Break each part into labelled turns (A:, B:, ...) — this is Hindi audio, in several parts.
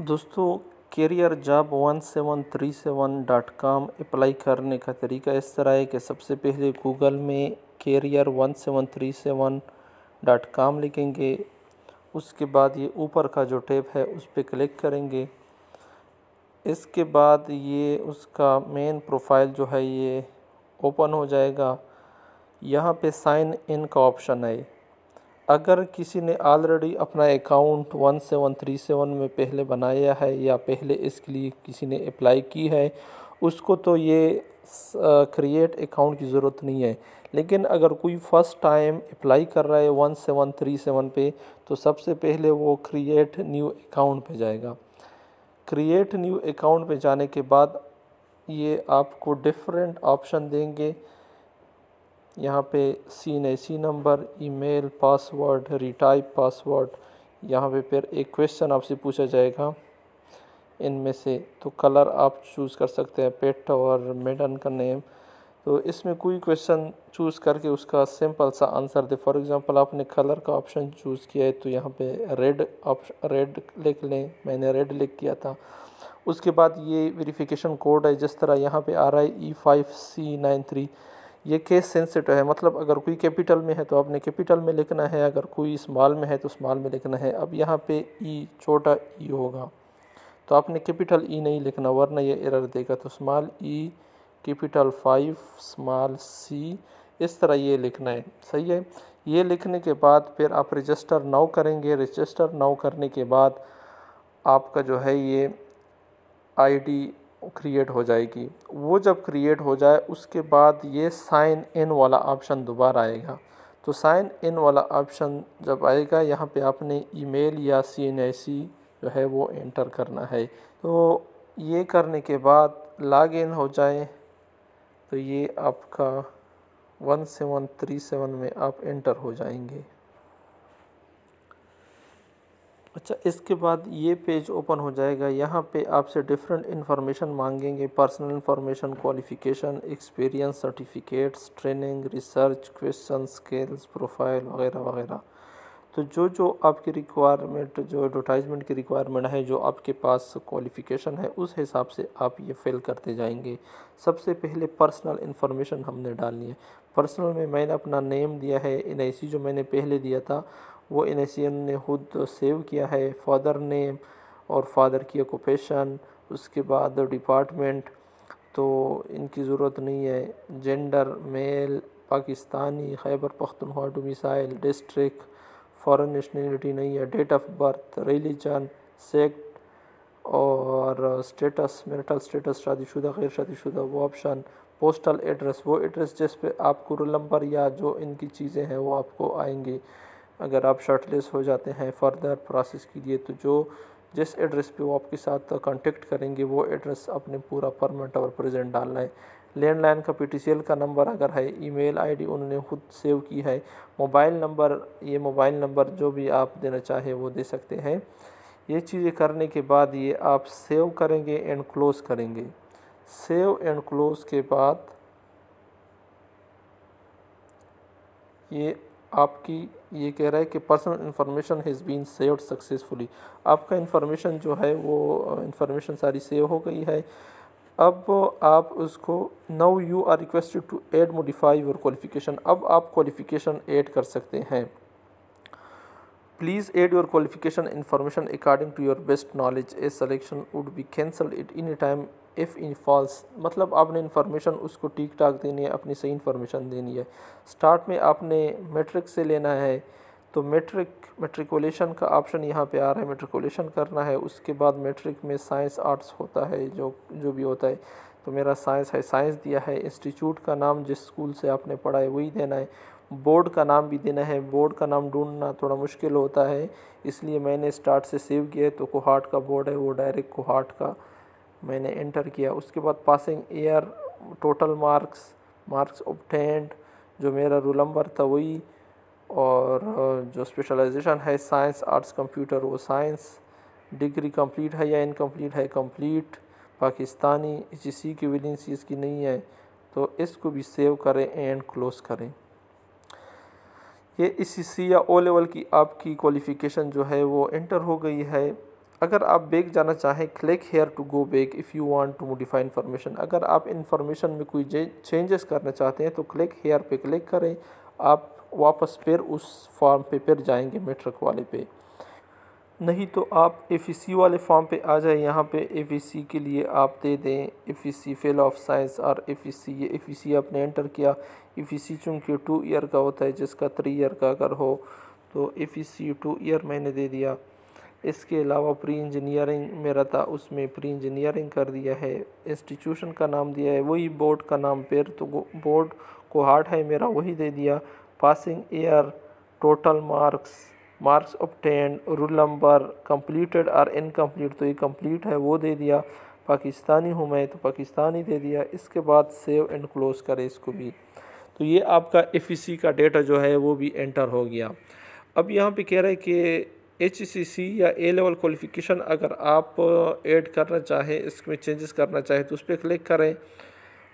A: दोस्तों career job one seven three seven dot com apply करने का तरीका इस तरह है कि सबसे पहले गूगल में career one seven three seven dot com लिखेंगे। उसके बाद ये ऊपर का जो टैब है, उस पर क्लिक करेंगे। इसके बाद ये उसका मेन प्रोफ़ाइल जो है, ये ओपन हो जाएगा। यहाँ पे साइन इन का ऑप्शन है। अगर किसी ने ऑलरेडी अपना account one seven three seven में पहले बनाया है या पहले इसके लिए किसी ने अप्लाई की है, उसको तो ये क्रिएट अकाउंट की ज़रूरत नहीं है। लेकिन अगर कोई फ़र्स्ट टाइम अप्लाई कर रहा है वन सेवन थ्री सेवन पे तो सबसे पहले वो क्रिएट न्यू अकाउंट पे जाएगा। क्रिएट न्यू अकाउंट पे जाने के बाद ये आपको डिफरेंट ऑप्शन देंगे। यहाँ पे सी ने C number email password retype password यहाँ पे फिर एक क्वेश्चन आपसे पूछा जाएगा। इनमें से तो कलर आप चूज़ कर सकते हैं पेट और मेडन का नेम तो इसमें कोई क्वेश्चन चूज़ करके उसका सिंपल सा आंसर दे। फॉर एग्ज़ाम्पल आपने कलर का ऑप्शन चूज़ किया है तो यहाँ पे रेड ऑप्शन रेड लिख लें। मैंने रेड लिख किया था। उसके बाद ये वेरिफिकेशन कोड है, जिस तरह यहाँ पे आ रहा है E five C nine three ये केस सेंसिटिव है। मतलब अगर कोई कैपिटल में है तो आपने कैपिटल में लिखना है अगर कोई स्मॉल में है तो स्मॉल में लिखना है। अब यहाँ पे ई e, छोटा ई e होगा। तो आपने कैपिटल ई नहीं लिखना वरना ये एरर देगा। तो small E capital five small C इस तरह ये लिखना है। सही है? ये लिखने के बाद फिर आप रजिस्टर नाउ करेंगे। रजिस्टर नाउ करने के बाद आपका जो है ये आईडी क्रिएट हो जाएगी। वो जब क्रिएट हो जाए, उसके बाद ये साइन इन वाला ऑप्शन दोबारा आएगा। तो साइन इन वाला ऑप्शन जब आएगा, यहाँ पे आपने ईमेल या सी एन जो है वो एंटर करना है। तो ये करने के बाद लॉग इन हो जाए। तो ये आपका वन सेवन थ्री सेवन में आप एंटर हो जाएँगे। अच्छा इसके बाद ये पेज ओपन हो जाएगा। यहाँ पे आपसे डिफरेंट इन्फॉर्मेशन मांगेंगे। Personal information qualification experience certificates training research question skills profile वगैरह वगैरह। तो जो जो आपकी रिक्वायरमेंट जो एडवर्टाइजमेंट की रिक्वायरमेंट है, जो आपके पास क्वालिफ़िकेशन है, उस हिसाब से आप ये फिल करते जाएँगे। सबसे पहले पर्सनल इन्फॉर्मेशन हमने डालनी है। पर्सनल में मैंने अपना नेम दिया है। एनआईसी जो मैंने पहले दिया था वो एन ने खुद सेव किया है। फादर नेम और फादर की ऑक्यूपेशन उसके बाद डिपार्टमेंट तो इनकी ज़रूरत नहीं है। Gender, male, Pakistani, Khyber Pakhtunkhwa domicile district, foreign nationality नहीं है। Date of birth, religion, sect और स्टेटस, मेरिटल स्टेटस, शादीशुदा गैर शादीशुदा वो ऑप्शन। पोस्टल एड्रेस, वो एड्रेस जिस पे आपको रोल नंबर या जो इनकी चीज़ें हैं वो आपको आएँगी। अगर आप शर्टलेस हो जाते हैं फर्दर प्रोसेस के लिए तो जो जिस एड्रेस पे वो आपके साथ कांटेक्ट करेंगे, वो एड्रेस अपने पूरा परमानेंट और प्रेजेंट डालना है। लैंडलाइन का पीटीसीएल का नंबर अगर है ईमेल आईडी उन्होंने खुद सेव की है मोबाइल नंबर ये मोबाइल नंबर जो भी आप देना चाहे वो दे सकते हैं। ये चीज़ें करने के बाद ये आप सेव करेंगे एंड क्लोज़ करेंगे। सेव एंड क्लोज़ के बाद ये आपकी ये कह रहा है कि personal information has been saved successfully आपका इन्फॉर्मेशन जो है वो इन्फॉर्मेशन सारी सेव हो गई है। अब आप उसको now you are requested to add modify your qualification अब आप क्वालिफिकेशन ऐड कर सकते हैं। Please add your qualification information according to your best knowledge a selection would be cancelled it in time if in false मतलब आपने इन्फॉर्मेशन उसको ठीक ठाक देनी है, अपनी सही इन्फॉर्मेशन देनी है। स्टार्ट में आपने मेट्रिक से लेना है तो मेट्रिक मेट्रिकुलेशन का ऑप्शन यहाँ पे आ रहा है मेट्रिकुलेशन करना है, उसके बाद मेट्रिक में साइंस आर्ट्स होता है, जो जो भी होता है। तो मेरा साइंस है साइंस दिया है इंस्टीट्यूट का नाम जिस स्कूल से आपने पढ़ा है, वही देना है। बोर्ड का नाम भी देना है बोर्ड का नाम ढूंढना थोड़ा मुश्किल होता है, इसलिए मैंने स्टार्ट से सेव किया है तो कोहाट का बोर्ड है, वो डायरेक्ट कोहाट का। मैंने एंटर किया। उसके बाद passing year total marks marks obtained, जो मेरा रोल नंबर था वही, और, जो स्पेशलाइजेशन है साइंस आर्ट्स कंप्यूटर वो साइंस डिग्री कंप्लीट है या इनकम्प्लीट है कंप्लीट पाकिस्तानी सी की विलिंसी इसकी नहीं है तो इसको भी सेव करें एंड क्लोज करें। ये सी या ओ लेवल की आपकी क्वालिफ़िकेशन जो है वो इंटर हो गई है। अगर आप बैक जाना चाहें click here to go back if you want to modify information अगर आप इन्फॉर्मेशन में कोई चेंजेस करना चाहते हैं तो क्लिक हेयर पे क्लिक करें। आप वापस फिर उस फॉर्म पे फिर जाएँगे मेट्रिक वाले पे। नहीं तो आप एफ़ वाले फॉर्म पे आ जाए। यहाँ पे एफ़ के लिए आप दे दें एफ़ फेल ऑफ़ साइंस और एफ़ ये एफ़ आपने एंटर किया। एफ़ चूँकि टू ईयर का होता है, जिसका थ्री ईयर का अगर हो तो एफ़ टू ईयर मैंने दे दिया। इसके अलावा प्री इंजीनियरिंग मेरा था उसमें प्री इंजीनियरिंग कर दिया है। इंस्टीट्यूशन का नाम दिया है, वही बोर्ड का नाम फिर तो बोर्ड को हार्ड है मेरा, वही दे दिया। Passing year total marks marks obtained roll number, completed और इनकम्प्लीट तो ये कंप्लीट है, वो दे दिया। पाकिस्तानी हूँ मैं तो पाकिस्तानी दे दिया। इसके बाद सेव एंड क्लोज़ करें इसको भी। तो ये आपका एफ़ का डेटा जो है, वो भी एंटर हो गया। अब यहाँ पे कह रहे हैं कि HCC या ए लेवल क्वालिफ़िकेशन अगर आप ऐड करना चाहें, इसमें चेंजेस करना चाहें तो उस पर क्लिक करें।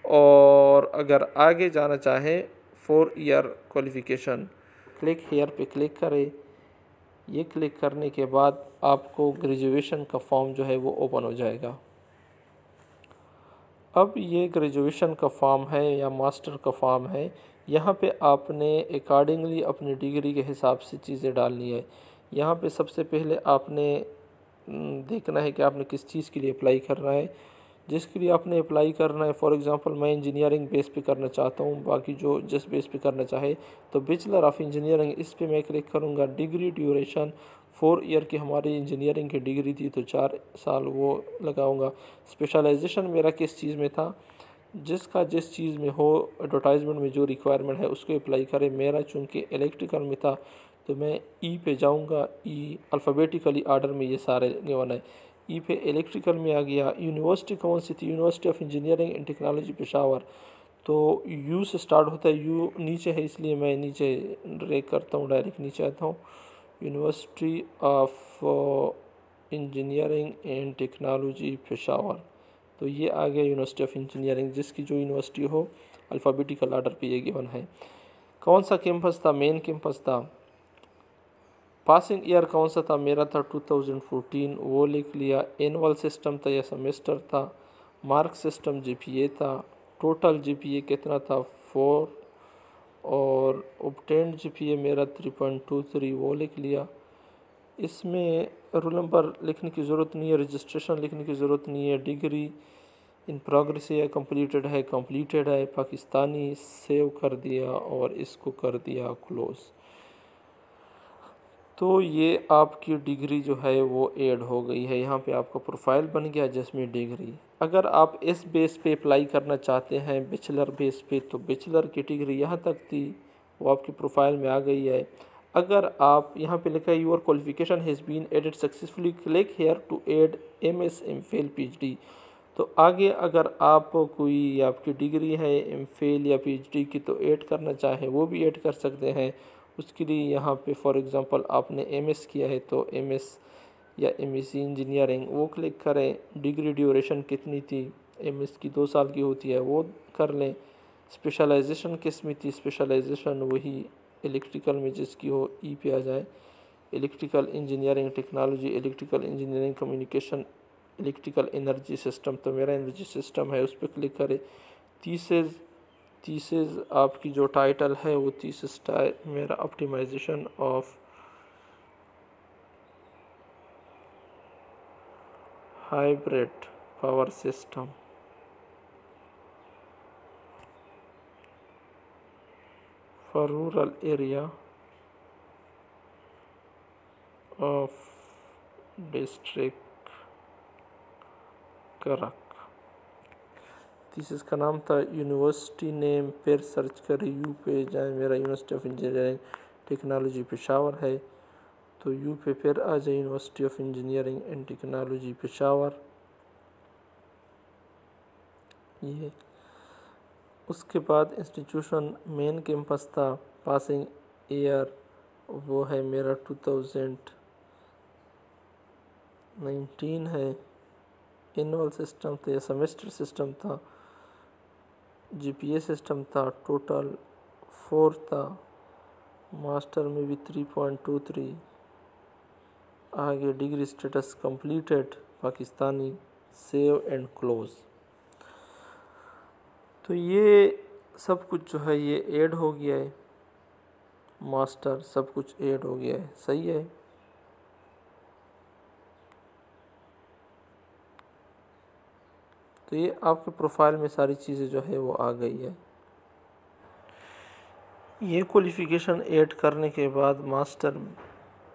A: और अगर आगे जाना चाहें four year qualification click here पे क्लिक करें। ये क्लिक करने के बाद आपको ग्रेजुएशन का फॉर्म जो है वो ओपन हो जाएगा। अब ये ग्रेजुएशन का फॉर्म है या मास्टर का फॉर्म है, यहाँ पे आपने अकॉर्डिंगली अपनी डिग्री के हिसाब से चीज़ें डालनी है। यहाँ पे सबसे पहले आपने देखना है कि आपने किस चीज़ के लिए अप्लाई करना है। जिसके लिए आपने अप्लाई करना है फॉर एग्ज़ाम्पल मैं इंजीनियरिंग बेस पे करना चाहता हूँ, बाकी जो जिस बेस पे करना चाहे तो बैचलर ऑफ़ इंजीनियरिंग इस पे मैं क्लिक करूँगा। डिग्री ड्यूरेशन फोर ईयर की हमारी इंजीनियरिंग की डिग्री थी तो चार साल वो लगाऊँगा। स्पेशलाइजेशन मेरा किस चीज़ में था? जिसका जिस चीज़ में हो एडवर्टाइजमेंट में जो रिक्वायरमेंट है, उसको अप्लाई करें। मेरा चूँकि इलेक्ट्रिकल में था तो मैं ई पे जाऊँगा। ई अल्फ़ाबेटिकली आर्डर में ये सारे गिवन है। ई पे इलेक्ट्रिकल में आ गया। यूनिवर्सिटी कौन सी थी? University of engineering and technology Peshawar तो यू से स्टार्ट होता है। यू नीचे है, इसलिए मैं नीचे ड्रैग करता हूँ डायरेक्ट नीचे आता हूँ। University of engineering and technology Peshawar तो ये आ गया यूनिवर्सिटी ऑफ़ इंजीनियरिंग जिसकी जो यूनिवर्सिटी हो अल्फ़ाबेटिकल आर्डर पे ये गिवन है। कौन सा कैंपस था? मेन कैंपस था। पासिंग ईयर कौन सा था? मेरा था 2014 वो लिख लिया। एनअल सिस्टम था या सेमेस्टर था? मार्क सिस्टम जीपीए था। टोटल जीपीए कितना था? फोर। और ऑब्टेंड जीपीए मेरा 3.23 वो लिख लिया। इसमें रोल नंबर लिखने की ज़रूरत नहीं है। रजिस्ट्रेशन लिखने की ज़रूरत नहीं है। डिग्री इन प्रोग्रेस है कंप्लीटेड है? कंप्लीटेड है। पाकिस्तानी। सेव कर दिया और इसको कर दिया। क्लोज़ तो ये आपकी डिग्री जो है वो ऐड हो गई है। यहाँ पे आपका प्रोफ़ाइल बन गया जिसमें डिग्री। अगर आप इस बेस पे अप्लाई करना चाहते हैं, बैचलर बेस पे तो बैचलर की डिग्री यहाँ तक थी, वो आपकी प्रोफ़ाइल में आ गई है। अगर आप, यहाँ पे लिखा है your qualification has been added successfully click here to add M S M Phil P D तो आगे अगर आप कोई आपकी डिग्री है एम या पी एच डी की तो ऐड करना चाहें, वो भी ऐड कर सकते हैं। उसके लिए यहाँ पे फॉर एग्ज़ाम्पल आपने एमएस किया है तो एमएस या एम इंजीनियरिंग वो क्लिक करें डिग्री ड्यूरेशन कितनी थी एमएस की दो साल की होती है, वो कर लें। स्पेशलाइजेशन किसमें थी? स्पेशलाइजेशन वही इलेक्ट्रिकल में जिसकी हो ई पे आ जाए। Electrical engineering technology electrical engineering communication electrical energy system तो मेरा एनर्जी सिस्टम है, उस पर क्लिक करें। तीसरे थीसिस आपकी जो टाइटल है, वो थीसिस मेरा optimisation of hybrid power system for rural area of district Karak thesis का नाम था यूनिवर्सिटी नेम फिर सर्च करें यू पे जाए, मेरा university of engineering technology Peshawar है। तो यू पे फिर आ जाए university of engineering and technology Peshawar ये। उसके बाद इंस्टीट्यूशन मेन कैंपस था पासिंग ईयर वो है मेरा टू थाउज़ेंड नाइनटीन है। एनुअल सिस्टम था या सेमेस्टर सिस्टम था। जीपीए सिस्टम था टोटल फोर था मास्टर में भी थ्री पॉइंट टू थ्री आगे degree status completed Pakistani save and close तो ये सब कुछ जो है, ये ऐड हो गया है मास्टर सब कुछ ऐड हो गया है, सही है? तो ये आपके प्रोफ़ाइल में सारी चीज़ें जो है वो आ गई है। ये क्वालिफ़िकेशन ऐड करने के बाद मास्टर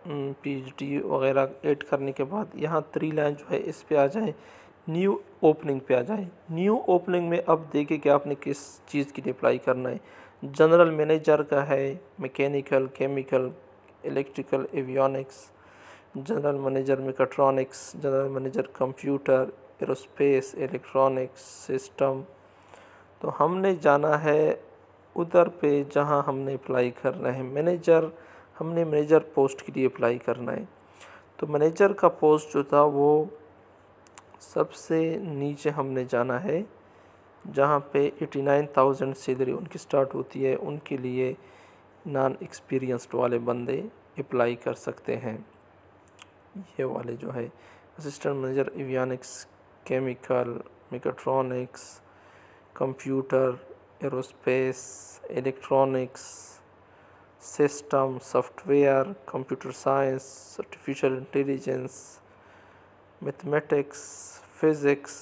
A: पीएचडी वगैरह ऐड करने के बाद यहाँ थ्री लाइन जो है इस पे आ जाए न्यू ओपनिंग पे आ जाए। न्यू ओपनिंग में अब देखें कि आपने किस चीज़ के लिए अप्लाई करना है। जनरल मैनेजर का है mechanical chemical electrical avionics general manager mechatronics general manager computer aerospace electronics system. तो हमने जाना है उधर पे जहाँ हमने अप्लाई करना है। मैनेजर हमने मैनेजर पोस्ट के लिए अप्लाई करना है। तो मैनेजर का पोस्ट जो था वो सबसे नीचे हमने जाना है, जहाँ पे एटी नाइन थाउज़ेंड सैलरी उनकी स्टार्ट होती है। उनके लिए नॉन एक्सपीरियंसड वाले बंदे अप्लाई कर सकते हैं। ये वाले जो है assistant manager avionics chemical mechatronics computer aerospace electronics system software computer science artificial intelligence mathematics physics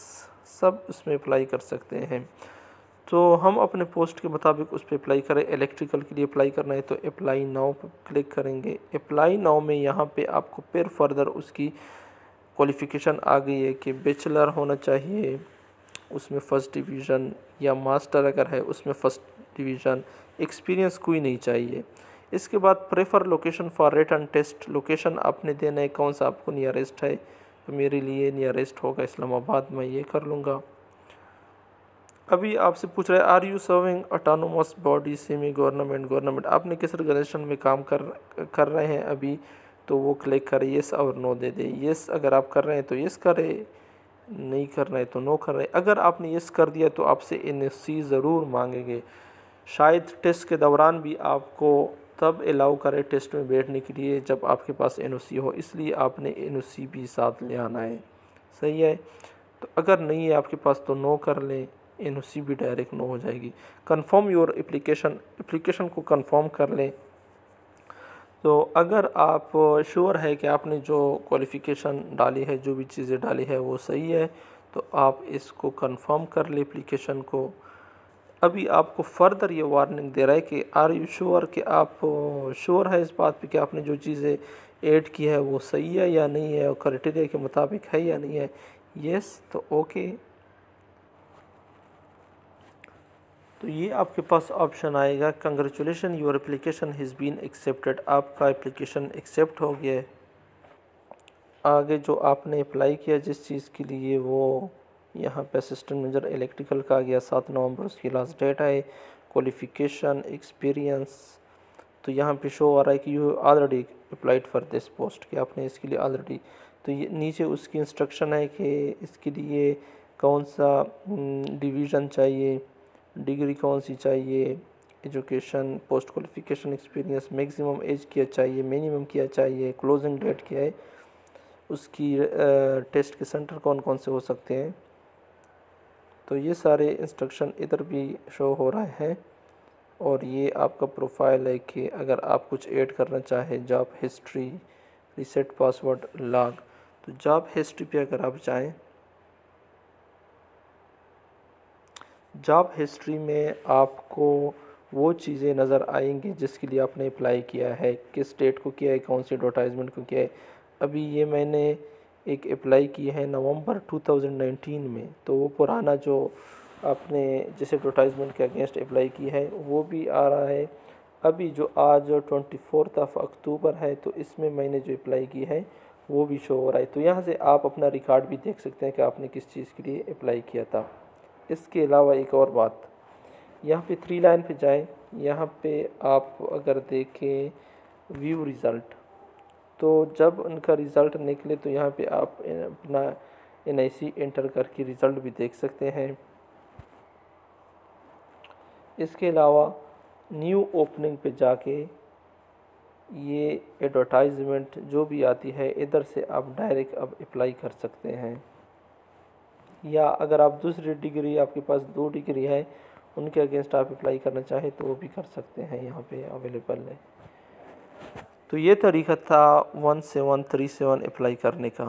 A: सब उसमें अप्लाई कर सकते हैं। तो हम अपने पोस्ट के मुताबिक उस पर अप्लाई करें। इलेक्ट्रिकल के लिए अप्लाई करना है तो अप्लाई नाउ पर क्लिक करेंगे। अप्लाई नाउ में यहाँ पे आपको फिर फर्दर उसकी क्वालिफ़िकेशन आ गई है कि बैचलर होना चाहिए। उसमें फ़र्स्ट डिवीज़न या मास्टर अगर है, उसमें फ़र्स्ट डिवीज़न एक्सपीरियंस कोई नहीं चाहिए। इसके बाद prefer location for written test location आपने देना है, कौन सा आपको नियरेस्ट है? तो मेरे लिए नियरेस्ट होगा इस्लामाबाद, मैं ये कर लूँगा। अभी आपसे पूछ रहे हैं are you serving autonomous body semi government government आपने किस ऑर्गेनाइजेशन में काम कर कर रहे हैं अभी? तो वो क्लिक करें येस और नो दे दे। येस अगर आप कर रहे हैं तो येस करें, नहीं कर रहे तो नो कर रहे अगर आपने येस कर दिया तो आपसे एनओसी ज़रूर मांगेंगे। शायद टेस्ट के दौरान भी आपको तब अलाउ करें टेस्ट में बैठने के लिए जब आपके पास एनओसी हो। इसलिए आपने एनओसी भी साथ ले आना है। सही है? तो अगर नहीं है आपके पास तो नो कर लें। एनओसी भी डायरेक्ट नो हो जाएगी। कंफर्म योर एप्लीकेशन एप्लीकेशन को कंफर्म कर लें। तो अगर आप श्योर है कि आपने जो क्वालिफ़िकेशन डाली है, जो भी चीज़ें डाली है, वो सही है तो आप इसको कंफर्म कर ले एप्लीकेशन को। अभी आपको फर्दर ये वार्निंग दे रहा है कि आर यू श्योर कि आप श्योर है इस बात पे कि आपने जो चीज़ें ऐड की है वो सही है या नहीं है और क्राइटेरिया के मुताबिक है या नहीं है? येस तो ओके तो ये आपके पास ऑप्शन आएगा। Congratulation your application has been accepted आपका एप्लीकेशन एक्सेप्ट हो गया है। आगे जो आपने अप्लाई किया जिस चीज़ के लिए वो यहाँ पे असिस्टेंट मैनेजर इलेक्ट्रिकल का आ गया। सात नवंबर उसकी लास्ट डेट है क्वालिफ़िकेशन एक्सपीरियंस तो यहाँ पे शो आ रहा है कि you already applied for this post कि आपने इसके लिए ऑलरेडी तो ये नीचे उसकी इंस्ट्रक्शन है कि इसके लिए कौन सा डिवीज़न हम्म, चाहिए। डिग्री कौन सी चाहिए? Education post qualification experience maximum age क्या चाहिए मिनिमम क्या चाहिए क्लोजिंग डेट क्या है। उसकी टेस्ट के सेंटर कौन कौन से हो सकते हैं? तो ये सारे इंस्ट्रक्शन इधर भी शो हो रहे हैं। और ये आपका प्रोफ़ाइल है कि अगर आप कुछ ऐड करना चाहें job history reset password log तो जॉब हिस्ट्री पे अगर आप चाहें जॉब हिस्ट्री में आपको वो चीज़ें नज़र आएँगी जिसके लिए आपने अप्लाई किया है, किस डेट को किया है, कौन सी एडवर्टाइजमेंट को किया है। अभी ये मैंने एक अप्लाई की है नवंबर 2019 में तो वो पुराना जो आपने जिस एडवर्टाइजमेंट के अगेंस्ट अप्लाई की है, वो भी आ रहा है। अभी जो आज ट्वेंटी फोर्थ ऑफ़ अक्टूबर है तो इसमें मैंने जो अप्लाई की है, वो भी शो हो रहा है। तो यहाँ से आप अपना रिकॉर्ड भी देख सकते हैं कि आपने किस चीज़ के लिए अप्लाई किया था। इसके अलावा एक और बात। यहाँ पे थ्री लाइन पे जाएँ। यहाँ पे आप अगर देखें व्यू रिज़ल्ट तो जब उनका रिज़ल्ट निकले तो यहाँ पे आप अपना एन आई सी एंटर करके रिज़ल्ट भी देख सकते हैं। इसके अलावा न्यू ओपनिंग पे जाके ये एडवर्टाइजमेंट जो भी आती है, इधर से आप डायरेक्ट अब अप्लाई कर सकते हैं। या अगर आप दूसरी डिग्री, आपके पास दो डिग्री है, उनके अगेंस्ट आप अप्लाई करना चाहें तो वो भी कर सकते हैं यहाँ पे अवेलेबल है। तो ये तरीका था one seven three seven apply करने का।